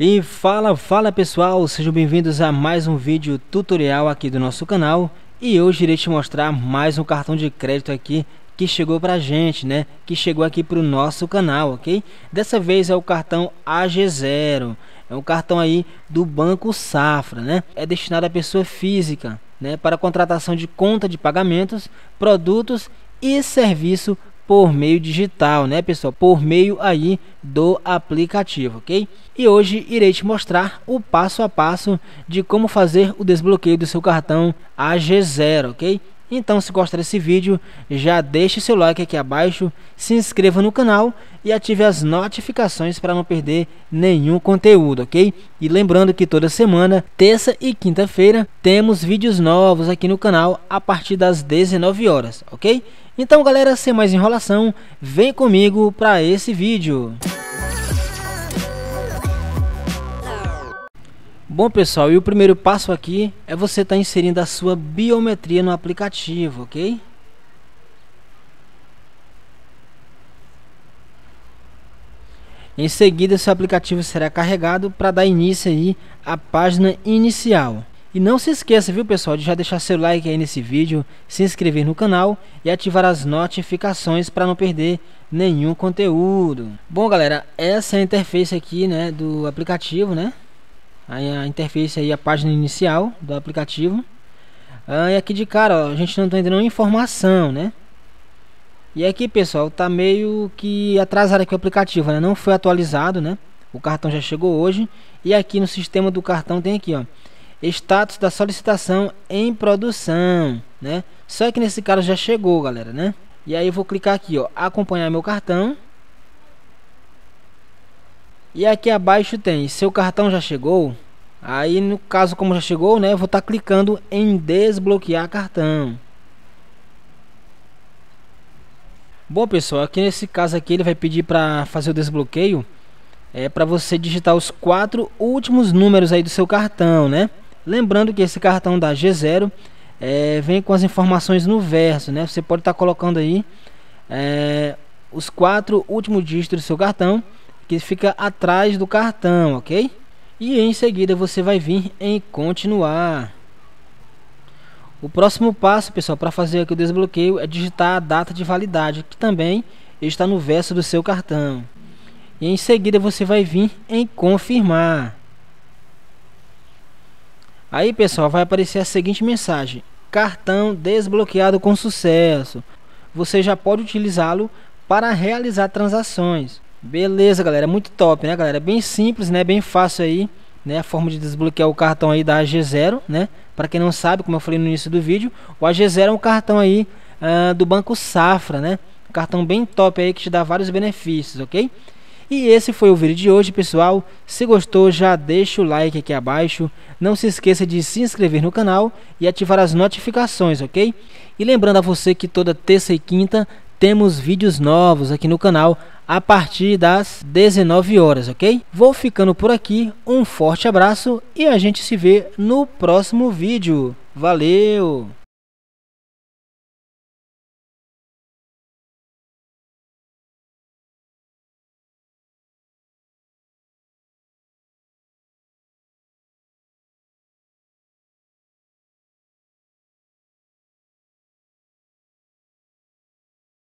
E fala, fala pessoal, sejam bem-vindos a mais um vídeo tutorial aqui do nosso canal E hoje irei te mostrar mais um cartão de crédito aqui que chegou pra gente, né? Que chegou aqui pro nosso canal, ok? Dessa vez é o cartão AG0 É um cartão aí do Banco Safra, né? É destinado à pessoa física, né? Para contratação de conta de pagamentos, produtos e serviço por meio digital, né, pessoal? Por meio aí do aplicativo, ok? E hoje irei te mostrar o passo a passo de como fazer o desbloqueio do seu cartão AG0, ok? Então, se gostar desse vídeo, já deixe seu like aqui abaixo, se inscreva no canal e ative as notificações para não perder nenhum conteúdo, ok? E lembrando que toda semana, terça e quinta-feira, temos vídeos novos aqui no canal a partir das 19 horas, ok? Então, galera, sem mais enrolação, vem comigo para esse vídeo. Bom pessoal, e o primeiro passo aqui é você estar tá inserindo a sua biometria no aplicativo, ok? Em seguida, seu aplicativo será carregado para dar início aí à página inicial. E não se esqueça, viu pessoal, de já deixar seu like aí nesse vídeo, se inscrever no canal e ativar as notificações para não perder nenhum conteúdo. Bom galera, essa é a interface aqui né, do aplicativo, né? A interface aí, a página inicial do aplicativo. Ah, e aqui de cara, ó, a gente não está entendendo informação, né? E aqui, pessoal, tá meio que atrasado aqui o aplicativo, né? Não foi atualizado, né? O cartão já chegou hoje. E aqui no sistema do cartão tem aqui, ó. Status da solicitação em produção, né? Só que nesse cara já chegou, galera, né? E aí eu vou clicar aqui, ó, acompanhar meu cartão. E aqui abaixo tem, seu cartão já chegou? Aí no caso como já chegou, né, eu vou estar tá clicando em desbloquear cartão. Bom pessoal, aqui nesse caso aqui ele vai pedir para fazer o desbloqueio é para você digitar os quatro últimos números aí do seu cartão, né? Lembrando que esse cartão da G0 é, vem com as informações no verso, né? Você pode estar tá colocando aí é, os quatro últimos dígitos do seu cartão que fica atrás do cartão, ok? E em seguida você vai vir em continuar. O próximo passo, pessoal, para fazer aqui o desbloqueio é digitar a data de validade, que também está no verso do seu cartão. E em seguida você vai vir em confirmar. Aí, pessoal, vai aparecer a seguinte mensagem: cartão desbloqueado com sucesso. Você já pode utilizá-lo para realizar transações. Beleza, galera, muito top, né, galera? Bem simples, né? Bem fácil aí, né? A forma de desbloquear o cartão aí da AG0, né? Para quem não sabe, como eu falei no início do vídeo, o AG0 é um cartão aí uh, do Banco Safra, né? Um cartão bem top aí que te dá vários benefícios, ok? E esse foi o vídeo de hoje, pessoal. Se gostou, já deixa o like aqui abaixo. Não se esqueça de se inscrever no canal e ativar as notificações, ok? E lembrando a você que toda terça e quinta temos vídeos novos aqui no canal a partir das 19 horas, ok? Vou ficando por aqui, um forte abraço e a gente se vê no próximo vídeo. Valeu!